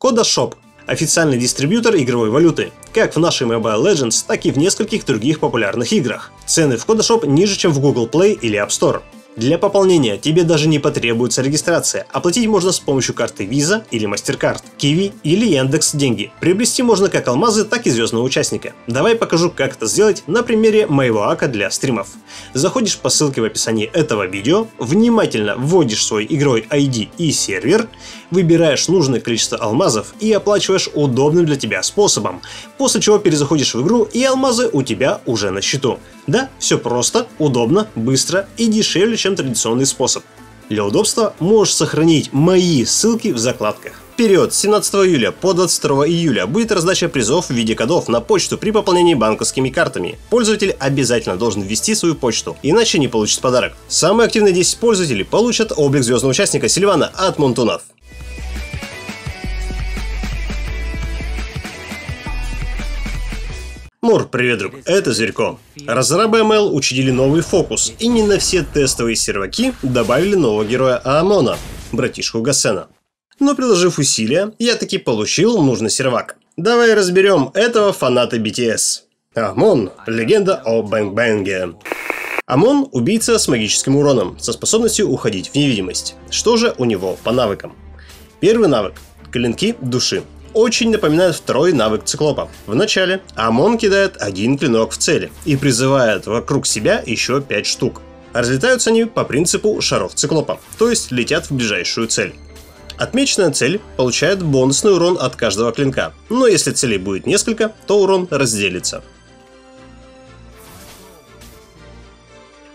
CodaShop – официальный дистрибьютор игровой валюты, как в нашей Mobile Legends, так и в нескольких других популярных играх. Цены в CodaShop ниже, чем в Google Play или App Store. Для пополнения тебе даже не потребуется регистрация. Оплатить можно с помощью карты Visa или MasterCard, Kiwi или Яндекс Деньги. Приобрести можно как алмазы, так и звездного участника. Давай покажу, как это сделать на примере моего ака для стримов. Заходишь по ссылке в описании этого видео, внимательно вводишь свой игровой ID и сервер, выбираешь нужное количество алмазов и оплачиваешь удобным для тебя способом, после чего перезаходишь в игру и алмазы у тебя уже на счету. Да, все просто, удобно, быстро и дешевле, чем традиционный способ. Для удобства можешь сохранить мои ссылки в закладках. Период с 17 июля по 22 июля будет раздача призов в виде кодов на почту при пополнении банковскими картами. Пользователь обязательно должен ввести свою почту, иначе не получит подарок. Самые активные 10 пользователей получат облик звездного участника Сильвана от Мунтунов. Мур, привет, друг. Это Зверько. Разрабы ML учредили новый фокус, и не на все тестовые серваки добавили нового героя Аамона, братишку Гасена. Но приложив усилия, я таки получил нужный сервак. Давай разберем этого фаната BTS. Амон – легенда о Bang Bang е. Амон – убийца с магическим уроном, со способностью уходить в невидимость. Что же у него по навыкам? Первый навык – клинки души очень напоминает второй навык циклопа. В начале Амон кидает один клинок в цели и призывает вокруг себя еще 5 штук. Разлетаются они по принципу шаров циклопа, то есть летят в ближайшую цель. Отмеченная цель получает бонусный урон от каждого клинка, но если целей будет несколько, то урон разделится.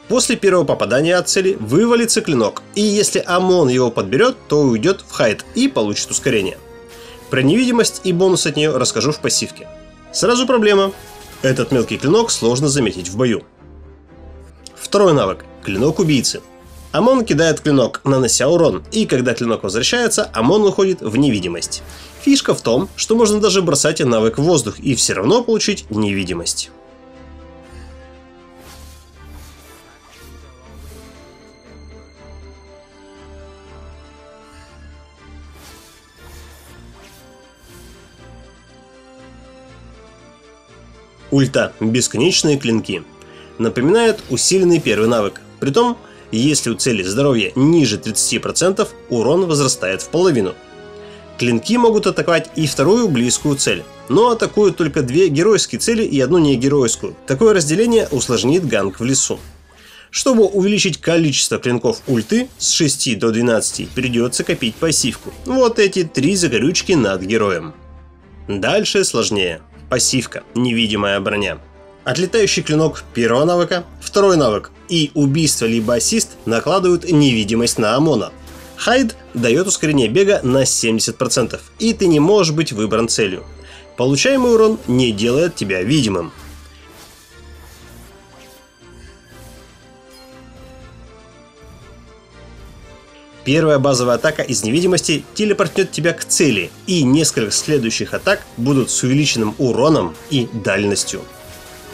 После первого попадания от цели вывалится клинок, и если ОМОН его подберет, то уйдет в хайт и получит ускорение. Про невидимость и бонус от нее расскажу в пассивке. Сразу проблема. Этот мелкий клинок сложно заметить в бою. Второй навык. Клинок убийцы. Амон кидает клинок, нанося урон, и когда клинок возвращается, Амон уходит в невидимость. Фишка в том, что можно даже бросать навык в воздух и все равно получить невидимость. Ульта – бесконечные клинки. Напоминает усиленный первый навык. Притом, если у цели здоровье ниже 30%, урон возрастает в половину. Клинки могут атаковать и вторую близкую цель, но атакуют только две геройские цели и одну негеройскую. Такое разделение усложнит ганг в лесу. Чтобы увеличить количество клинков ульты с 6 до 12, придется копить пассивку. Вот эти три загорючки над героем. Дальше сложнее. Пассивка. Невидимая броня. Отлетающий клинок первого навыка, второй навык и убийство либо ассист накладывают невидимость на ОМОНа. Хайд дает ускорение бега на 70%, и ты не можешь быть выбран целью. Получаемый урон не делает тебя видимым. Первая базовая атака из невидимости телепортнет тебя к цели, и несколько следующих атак будут с увеличенным уроном и дальностью.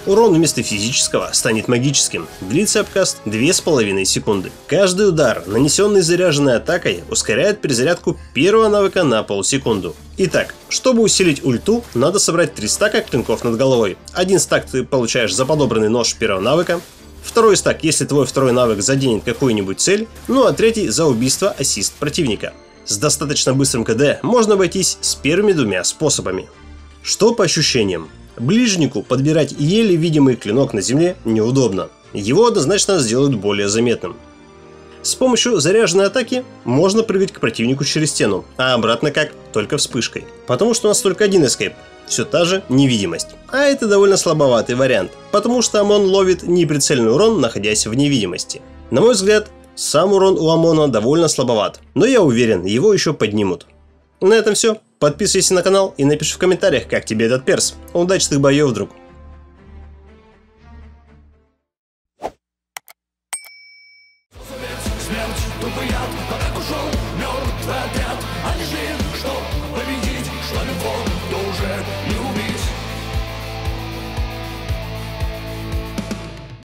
Урон вместо физического станет магическим. Длится обкаст 2,5 секунды. Каждый удар, нанесенный заряженной атакой, ускоряет перезарядку первого навыка на полсекунду. Итак, чтобы усилить ульту, надо собрать 3 стака клинков над головой. Один стак ты получаешь за подобранный нож первого навыка, Второй стак, если твой второй навык заденет какую-нибудь цель, ну а третий за убийство ассист противника. С достаточно быстрым КД можно обойтись с первыми двумя способами. Что по ощущениям? Ближнику подбирать еле видимый клинок на земле неудобно. Его однозначно сделают более заметным. С помощью заряженной атаки можно прыгать к противнику через стену, а обратно как? Только вспышкой. Потому что у нас только один эскейп, все та же невидимость. А это довольно слабоватый вариант, потому что ОМОН ловит неприцельный урон, находясь в невидимости. На мой взгляд, сам урон у ОМОНа довольно слабоват, но я уверен, его еще поднимут. На этом все. Подписывайся на канал и напиши в комментариях, как тебе этот перс. Удачных боев, друг!